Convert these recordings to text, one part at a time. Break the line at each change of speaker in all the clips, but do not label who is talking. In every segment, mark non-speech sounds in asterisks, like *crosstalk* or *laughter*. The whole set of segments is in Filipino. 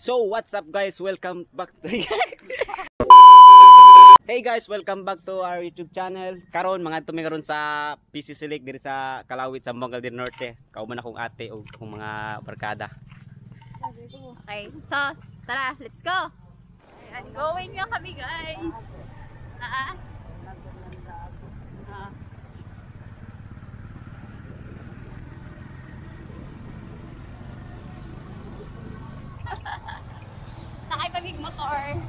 So, what's up guys? Welcome back to *laughs* Hey guys, welcome back to our YouTube channel. Karon mga tumi karon sa PC Select diri sa Kalawit sa Bangal del Norte. Kauman akong ate o akong mga barkada.
Okay, so, tara, let's go! Ayan, going nga kami guys! Ah, ah. Motor.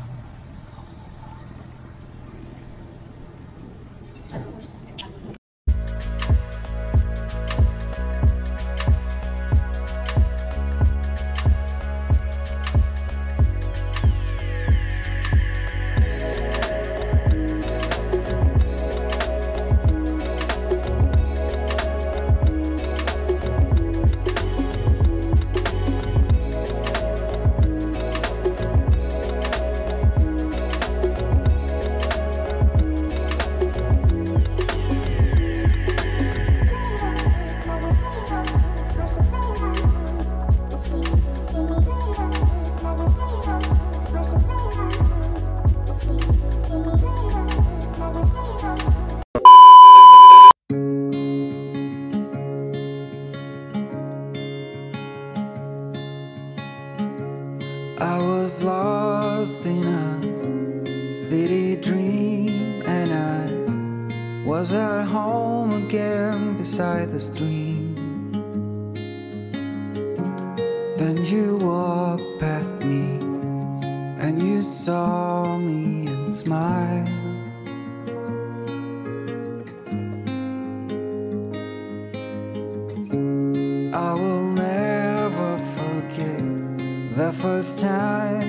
Was at home again beside the stream. Then you walked past me, and you saw me and smiled. I will never forget the first time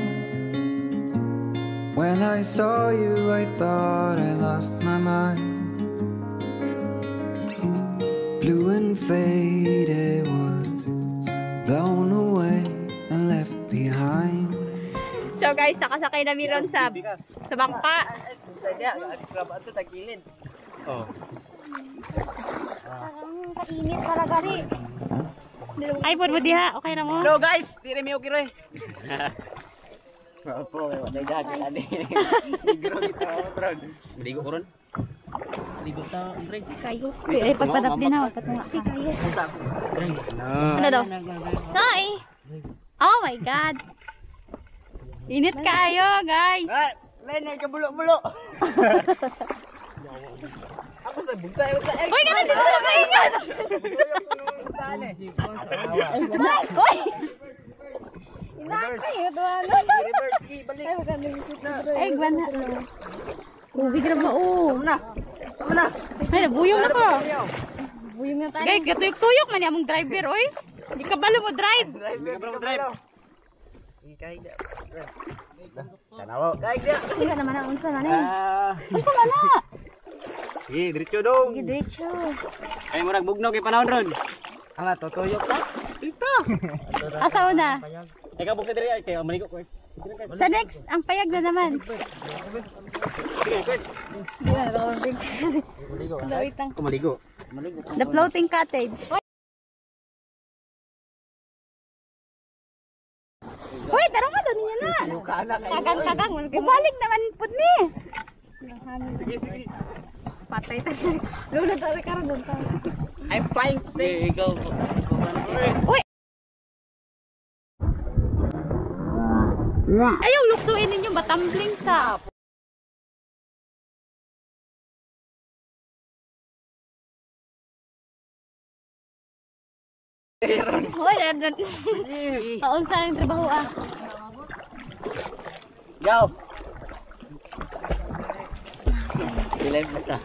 when I saw you. I thought
guys, nakasakay na ron sa, sa bangka.
Oh.
Kainit talaga rin. Ay, po diha. Okay na mo?
Hello guys, di rin may okay rin. Maligo ko ron. Maligo ta, Andre.
Kayo. Eh, pagpadap din ako. Katunga ka. Ano daw? Hi! Oh my God! Init kayo, guys!
Lain ay kabulo-bulo. *laughs* Ako sa ay sa
Uy, ganun dito na maingat! *laughs* Uy! Inakay, ito ano?
reverse key balik.
Ay, gwana. Kubig na ba? Oo.
Na. Tama na.
Ay, nabuyong na ko. Buyong na tayo. Guys, gatuyok-tuyok man yung driver, oy. Hindi ka balo mo drive.
Drive, drive, drive. Ikay da. Tanaw. Kay da.
Unsa man eh.
Ah.
Unsa man na?
Sige, diretso dong.
Diretso.
Ay murag bugnaw kay panahon ron. Ang tutuyok ka? Ito.
Asa una?
Ikaw bugsa diri ay kay maligo ko. eh.
Sa next, ang payag na naman. Di ba.
Ako maligo.
The floating cottage. Uy, tara nga doon niya na. Kagang-kagang. Bumalik naman po ni.
Sige, sige.
Patay ta siya. Lulod tayo ka rin doon.
I'm flying to say. Ikaw.
Uy! Ayaw, luksuin ninyo. Batambling ka. Hoy, dadan. Taon sa ang trabaho ah.
Go. Pilay pa sa.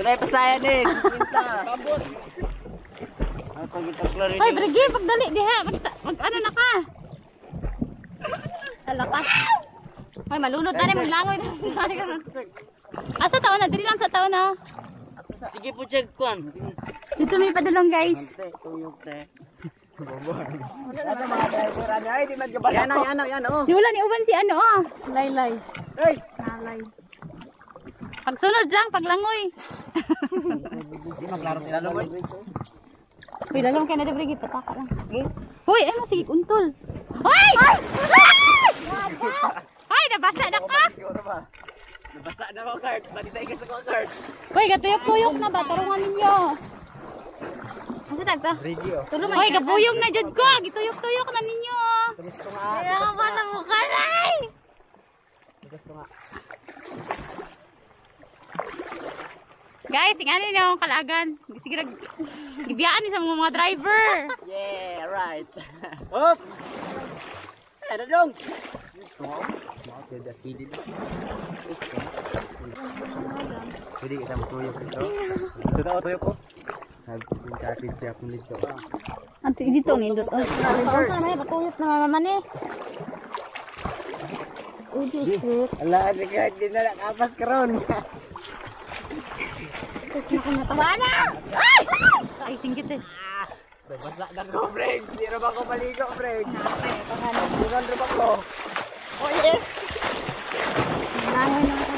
Pilay pa sa yan eh. Pinta. Pabot. Ang pagitaklaro
Hoy, Brigi, pagdali diha. Mag, ano na ka? Hala ka. Hoy, malunod tani maglangoy. *laughs* Asa taon na? Dili lang sa taon na.
Sige po, check kwan.
Ito may padulong, guys.
Tuyog, te. Yan na, yan na, yan
na. Wala ni Uban si ano, oh. Laylay.
Ay!
Nalay. Pagsunod lang, paglangoy.
Hindi maglaro sila langoy.
Uy, lalang kayo na debri, pataka lang. Hmm? Uy, ay mo, sige, kuntol. Ay! Ay!
Ay! Ay, nabasa na ka! Sa go-kart.
Hoy, gatuyok-tuyok na ba? Tarungan ninyo. Ano tagto?
Ready oh.
Hoy, gabuyong na jud ko. Gituyok-tuyok na ninyo.
Gusto nga.
Kaya ka pa na mo karay.
Gusto nga.
Guys, ingani na akong kalagan. Sige gibiyaan ni sa mga, mga driver.
Yeah, right. Hop! Dong? Gusto mo? Gusto mo? Pwede kita matuyok dito. Ito na tuyok ko. Nagkakit siya kung dito.
Anto dito ni dito. Oh, sana patuyok na naman eh. Ubi sweet.
Ala, sige, hindi na nakapas ka ron.
Sus na ko natawa na. Ay! Ay, singgit eh.
Basta na ko, Briggs. Hindi na ba ako maligo, Briggs? Hindi na ba ako? Oh, yeah.
Lahat na ako.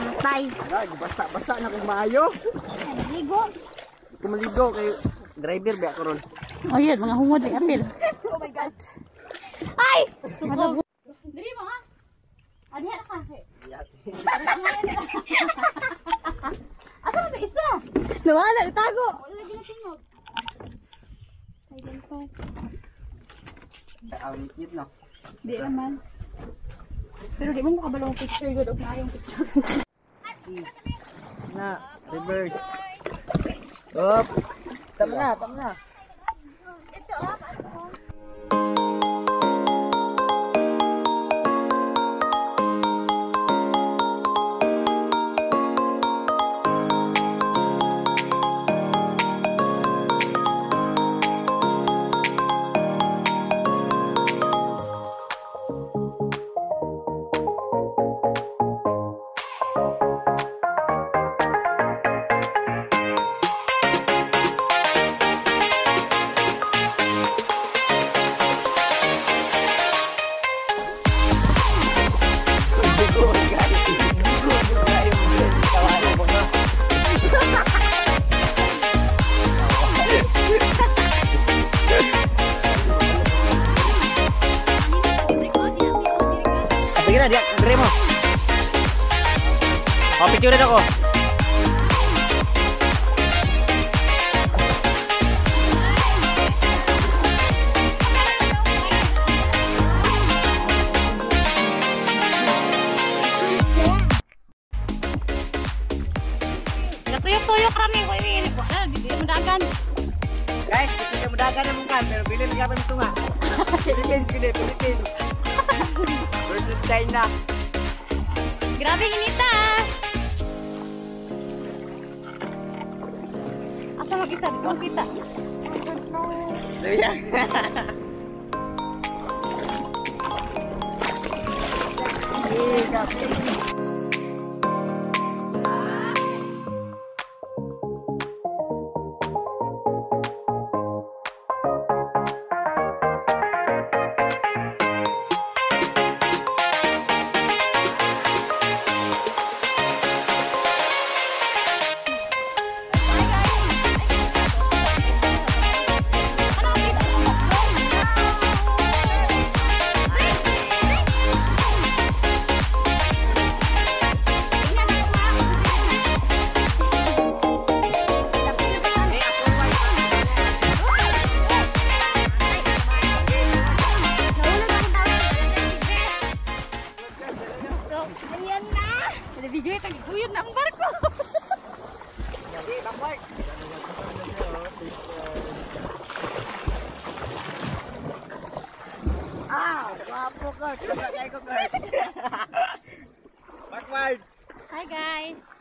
Matay.
Basa, basa na kung maayo.
Ligo.
Kung maligo, kay driver ba ako ron?
Oh, yun. Mga humod ng apil. Oh my God. Ay! Suko. Dali mo, ha? Adihan na ka. Asa na ba isa? Nawala, itago. Wala ginatingog. Ay, ganito.
Ang cute na.
Di naman. Pero di mo makabalong picture good og na yung picture.
Na, reverse. Up. Tama na, tama na. Na, diyan, dire mo. Oh, picture rin ako.
Natuyok-tuyok kami ko ini. Wala, di di madagan.
Guys, gusto niya madagan na mungkan, pero bilhin ka pa nito nga. Philippines, kini, Philippines. Versus China.
Grabe inita. Asa mag-isa? Kung kita.
So, *laughs* yeah.
Guys.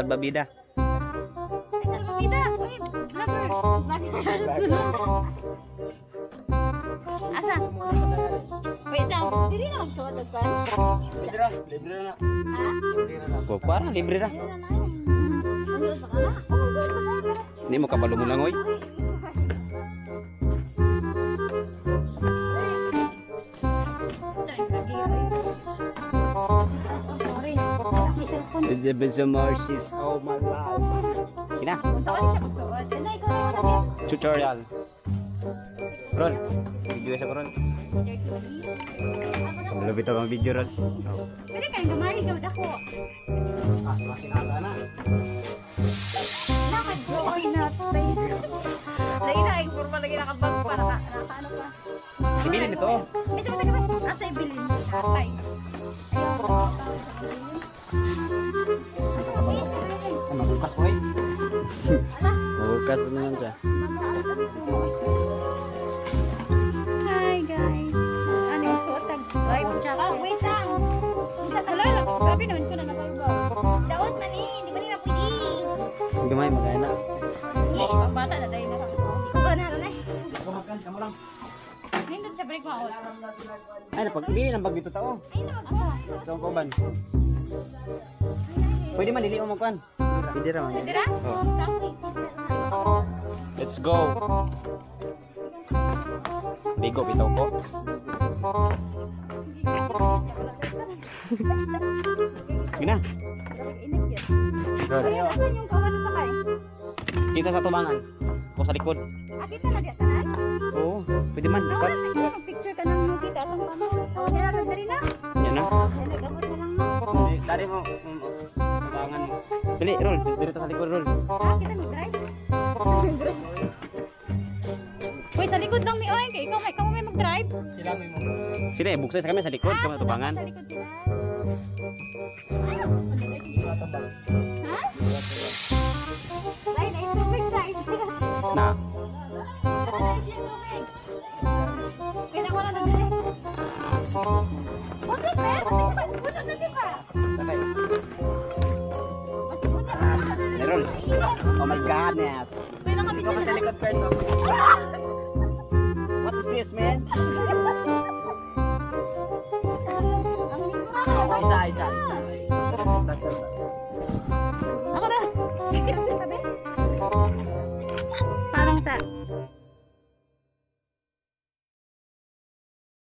Gamit sa mag salbabida.
Ay, salbabida. Uy, vloggers. Vloggers. Asa? Wait lang. Dili na magsuot og pan.
Libre na, libre na.
Ha?
Libre na. Oh, para libre na.
Dili na na. Ang suot ka na? Oo, suot ka na.
Hindi mo kabalo mo lang oy.
Cellphone.
The Marches. Oh my god. Kina,
na
tutorial. Ron, video sa ron. Malupit ang video ron.
Pwede kayong gumali gawin ako.
Ah, masinata na.
Nakad-drawing natin. Lagi na, yung forma lagi nakabag para na, nakaano pa.
Sibilin ito.
May sabi ka ba? Asa ibilin? Tay.
Ay, Mabukas na naman siya.
Hi guys. Ano yung suot ang vibe jacket? Oh, wait lang. Wala lang. Grabe naman ko na nakaiba. Daot man eh. Di ba nila pwede?
Hindi may magana.
Hindi, pang bata na tayo na lang. Hindi ko gana na eh.
Kumakan, kamo lang.
Nindot siya break maot.
Ay, napag ibigin ang bag dito tao.
Ay, na magkasa.
Sa akong kauban. Pwede man, dili mo magkuhan. Pwede raman.
Dira?
Oh.
Tapos,
Let's go. Bigo, bitaw ko. Sige na. Kita sa tubangan. Ako sa likod.
Na tanan?
Oo, pwede man. Cut.
nagkita mag-picture ka ng kita. Kawan niya na rin na.
Yan na. Hindi, Dari mo. um, Tubangan mo. Dili, roll. Dito sa likod, roll.
Ah, kita mag-drive? Uy, sa likod lang ni Oy. Kaya ikaw, may, ikaw may mag-drive.
Sila mo. Sila, eh, buksay sa kami sa likod. Kami sa tubangan.
Sa likod sila. Ha? Ay, na-tubig na. Mainit.
Oh my godness.
Kaya nakabit
Ikaw pa sa likod, oh. What is this, man? Isa, isa.